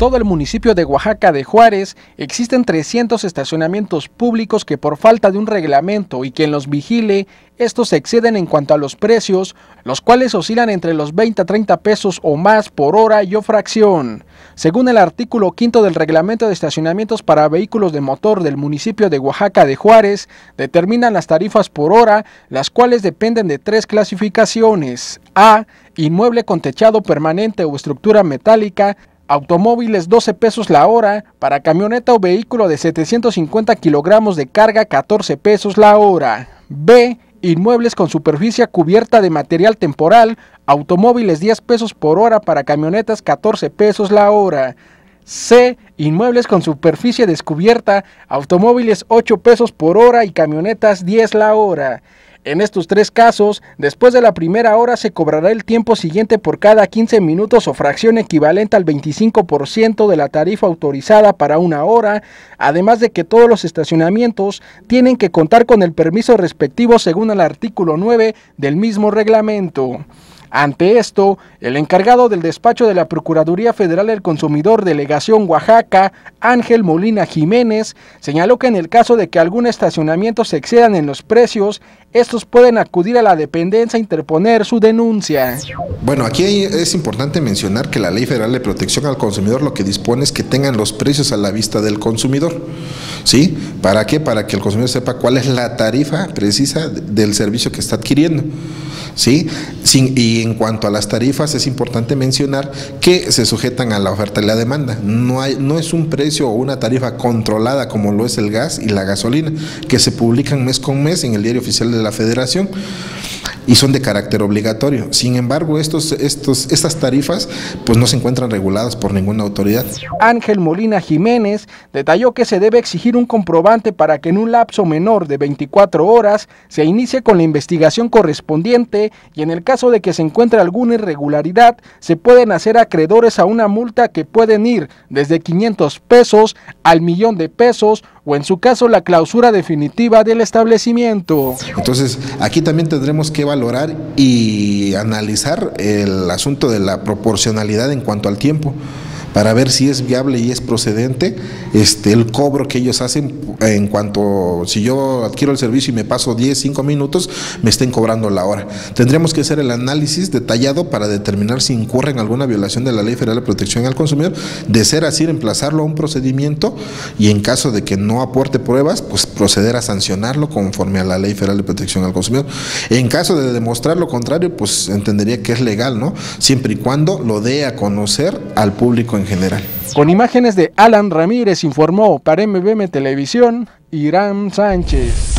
todo el municipio de Oaxaca de Juárez existen 300 estacionamientos públicos que por falta de un reglamento y quien los vigile, estos exceden en cuanto a los precios, los cuales oscilan entre los 20 a 30 pesos o más por hora y o fracción. Según el artículo quinto del reglamento de estacionamientos para vehículos de motor del municipio de Oaxaca de Juárez, determinan las tarifas por hora, las cuales dependen de tres clasificaciones. A. Inmueble con techado permanente o estructura metálica, automóviles 12 pesos la hora, para camioneta o vehículo de 750 kilogramos de carga 14 pesos la hora. B. Inmuebles con superficie cubierta de material temporal, automóviles 10 pesos por hora para camionetas 14 pesos la hora. C. Inmuebles con superficie descubierta, automóviles 8 pesos por hora y camionetas 10 la hora. En estos tres casos, después de la primera hora se cobrará el tiempo siguiente por cada 15 minutos o fracción equivalente al 25% de la tarifa autorizada para una hora, además de que todos los estacionamientos tienen que contar con el permiso respectivo según el artículo 9 del mismo reglamento. Ante esto, el encargado del despacho de la Procuraduría Federal del Consumidor Delegación Oaxaca, Ángel Molina Jiménez, señaló que en el caso de que algún estacionamiento se excedan en los precios, estos pueden acudir a la dependencia a interponer su denuncia. Bueno, aquí es importante mencionar que la Ley Federal de Protección al Consumidor lo que dispone es que tengan los precios a la vista del consumidor. ¿Sí? ¿Para qué? Para que el consumidor sepa cuál es la tarifa precisa del servicio que está adquiriendo. ¿Sí? y en cuanto a las tarifas, es importante mencionar que se sujetan a la oferta y la demanda. No, hay, no es un precio o una tarifa controlada como lo es el gas y la gasolina, que se publican mes con mes en el diario oficial de la Federación y son de carácter obligatorio. Sin embargo, estos, estos, estas tarifas pues no se encuentran reguladas por ninguna autoridad. Ángel Molina Jiménez detalló que se debe exigir un comprobante para que en un lapso menor de 24 horas se inicie con la investigación correspondiente y en el caso de que se encuentre alguna irregularidad se pueden hacer acreedores a una multa que pueden ir desde 500 pesos al millón de pesos o en su caso la clausura definitiva del establecimiento. Entonces, aquí también tendremos que valorar y analizar el asunto de la proporcionalidad en cuanto al tiempo para ver si es viable y es procedente este, el cobro que ellos hacen en cuanto, si yo adquiero el servicio y me paso 10, 5 minutos, me estén cobrando la hora. Tendremos que hacer el análisis detallado para determinar si incurre en alguna violación de la Ley Federal de Protección al Consumidor, de ser así, reemplazarlo a un procedimiento y en caso de que no aporte pruebas, pues proceder a sancionarlo conforme a la Ley Federal de Protección al Consumidor. En caso de demostrar lo contrario, pues entendería que es legal, ¿no? Siempre y cuando lo dé a conocer al público en general. Con imágenes de Alan Ramírez informó para MBM Televisión Irán Sánchez.